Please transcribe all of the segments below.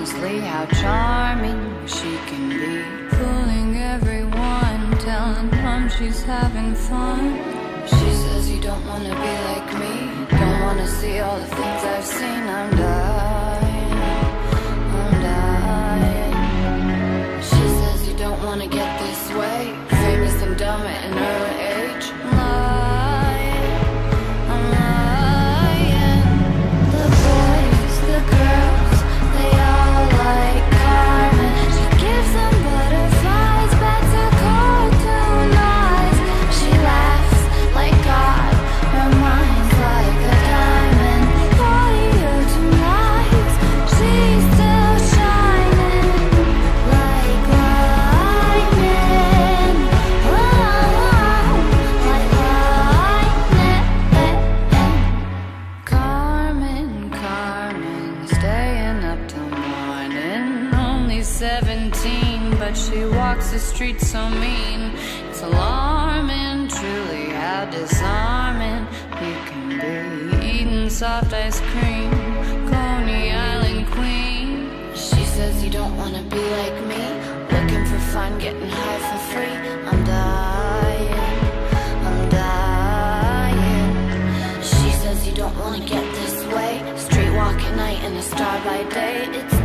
honestly how charming she can be. Fooling everyone, telling them she's having fun. She says you don't wanna be like me. Don't wanna see all the things I've seen. I'm dying, I'm dying. She says you don't wanna get this way. Famous and dumb and early. Eating soft ice cream, Coney Island queen. She says you don't wanna be like me. Looking for fun, getting high for free. I'm dying, I'm dying. She says you don't wanna get this way. Street walking night and a star by day. It's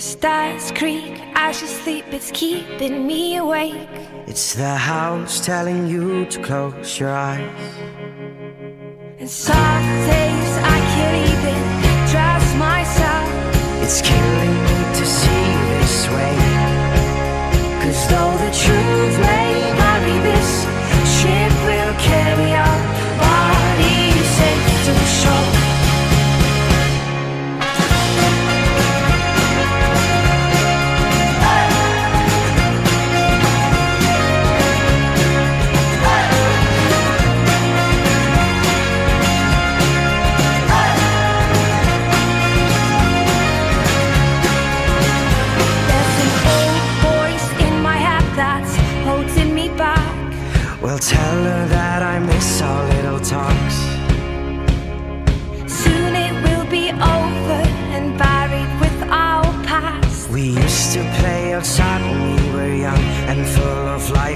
The stars creak, as you sleep, it's keeping me awake. It's the house telling you to close your eyes. And some days I can't even trust myself. It's killing me to see this way. Cause though the truth may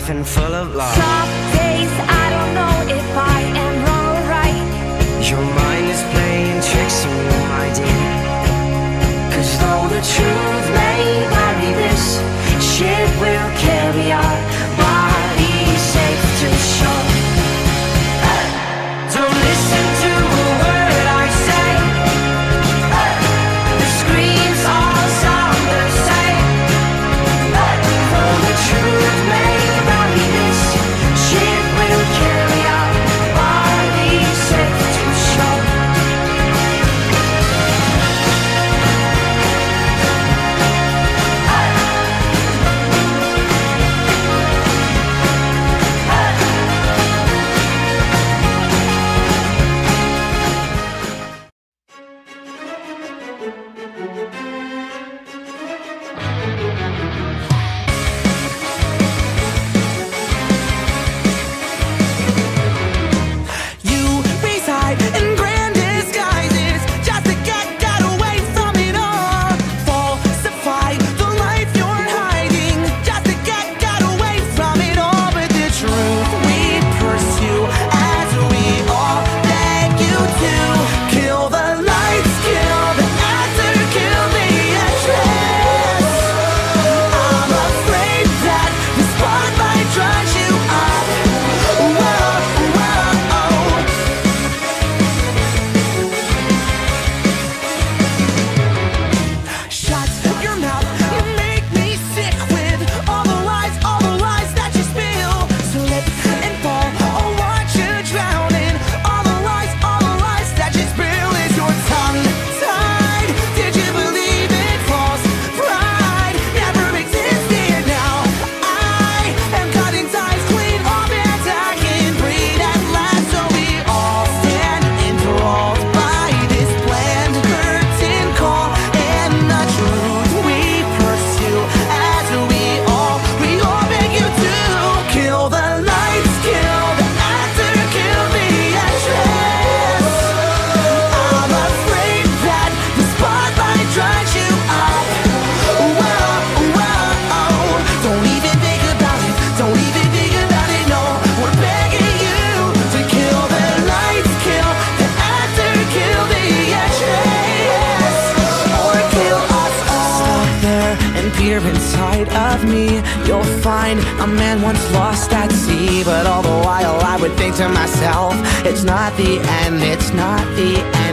life and full of love. Stop. Me You'll find a man once lost at sea But all the while I would think to myself It's not the end, it's not the end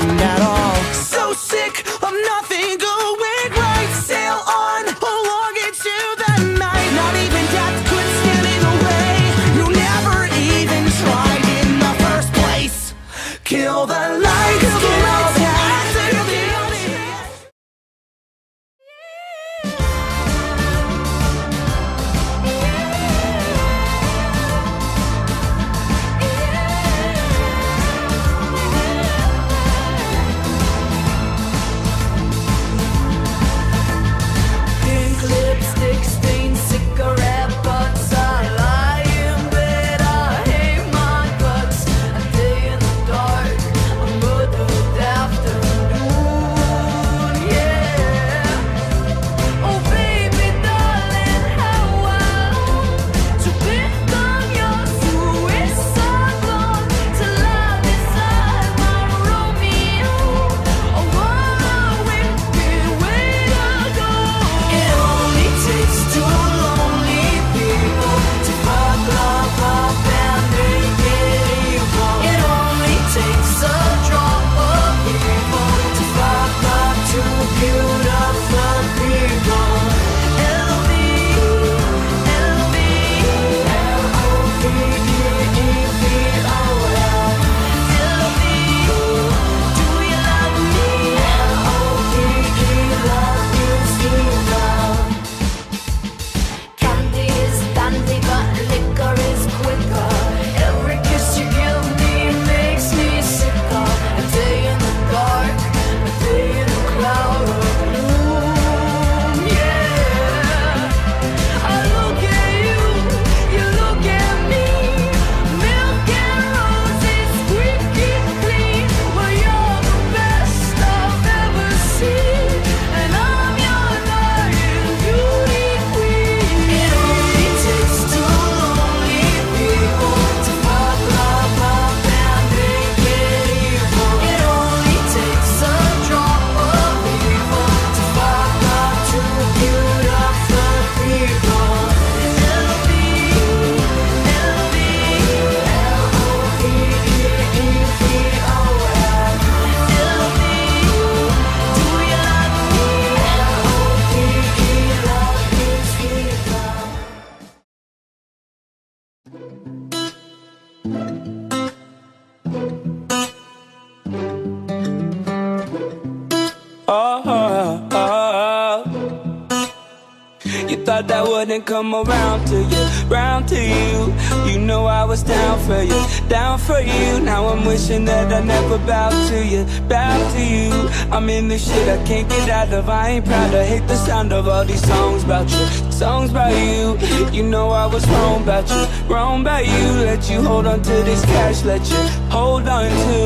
thought that wouldn't come around to you, round to you. You know I was down for you, down for you. Now I'm wishing that I never bowed to you, bowed to you. I'm in this shit I can't get out of. I ain't proud. I hate the sound of all these songs about you, songs about you. You know I was wrong about you, wrong about you. Let you hold on to this cash, let you hold on to.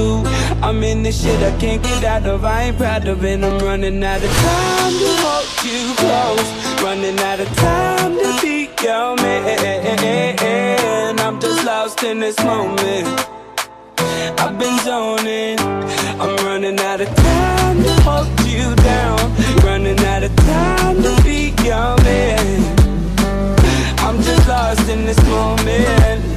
I'm in this shit I can't get out of. I ain't proud of it. I'm running out of time to hold you close, running out of time to be your man. I'm just lost in this moment. I've been zoning. I'm running out of time to hold you down. Running out of time to be your man. Lost in this moment.